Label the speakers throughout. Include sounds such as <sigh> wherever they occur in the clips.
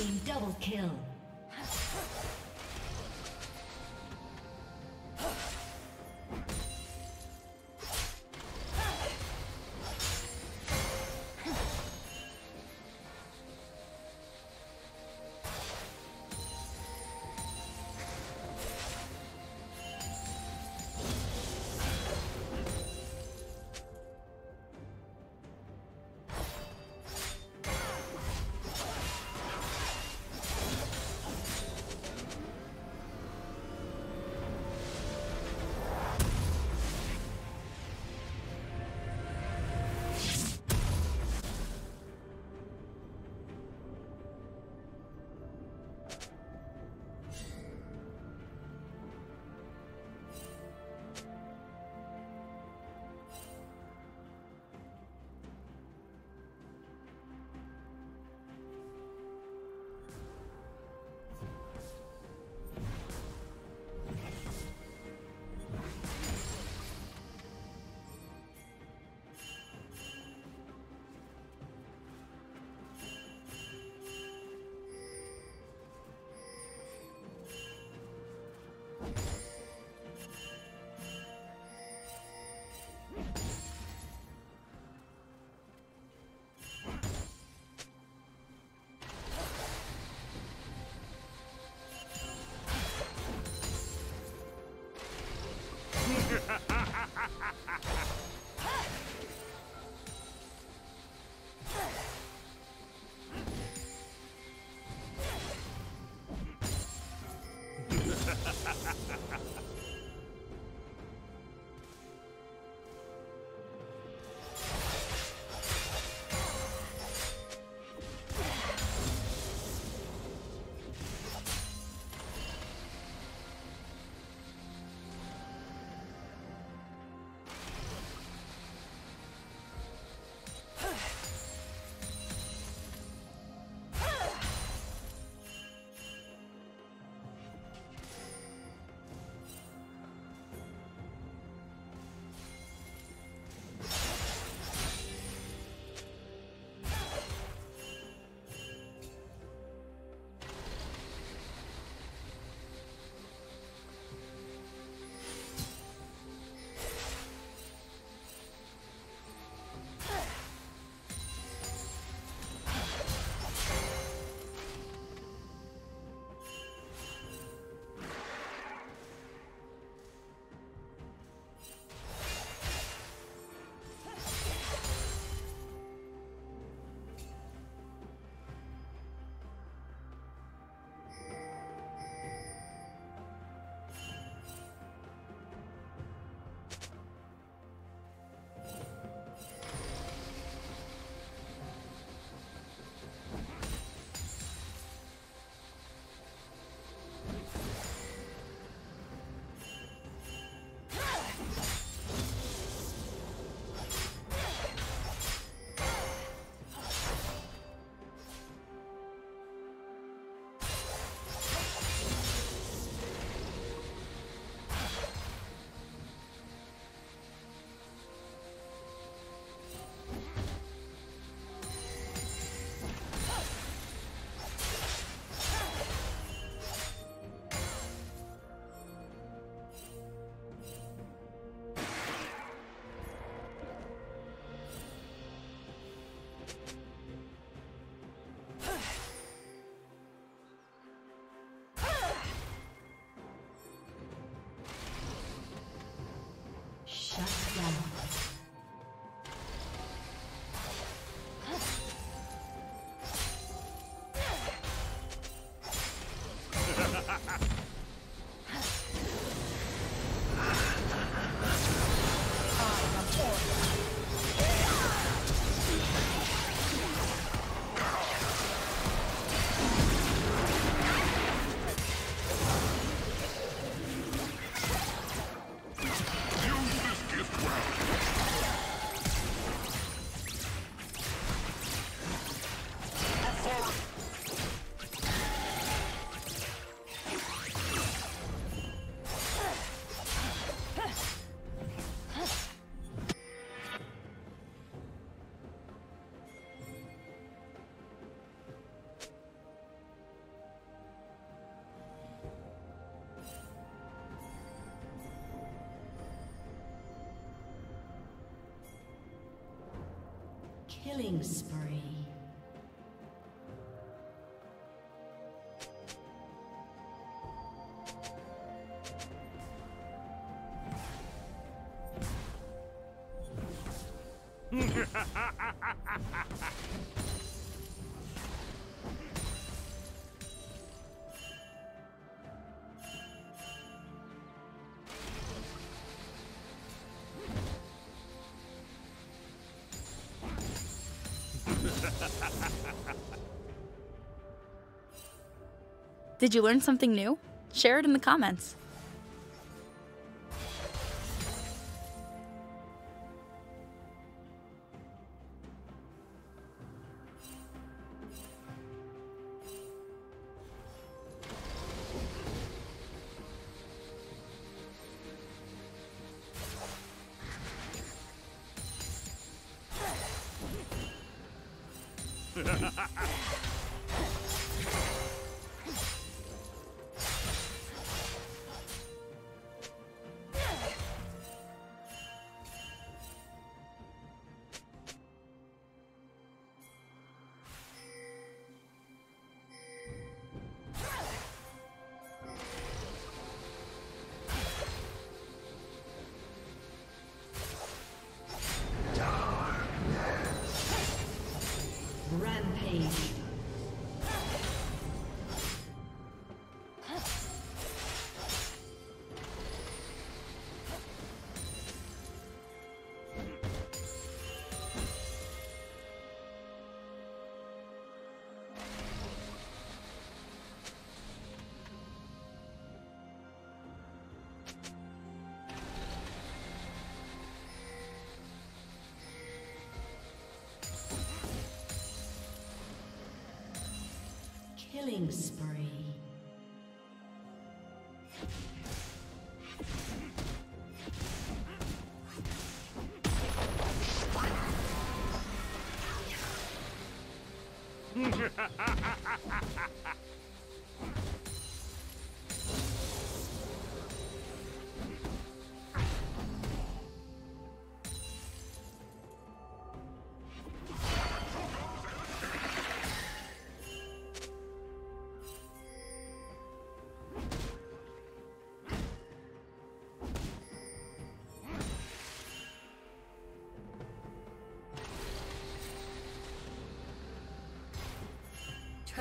Speaker 1: team double kill. Ha ha ha! Killing spree. <laughs>
Speaker 2: Did you learn something new? Share it in the comments.
Speaker 1: Rampage. <laughs> Killing spree.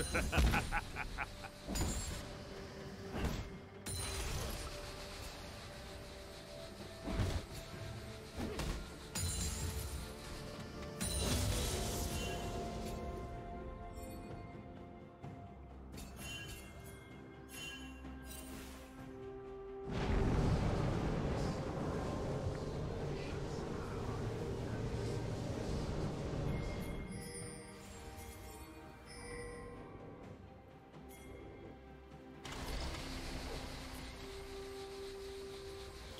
Speaker 1: Ha ha ha ha!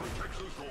Speaker 1: Blue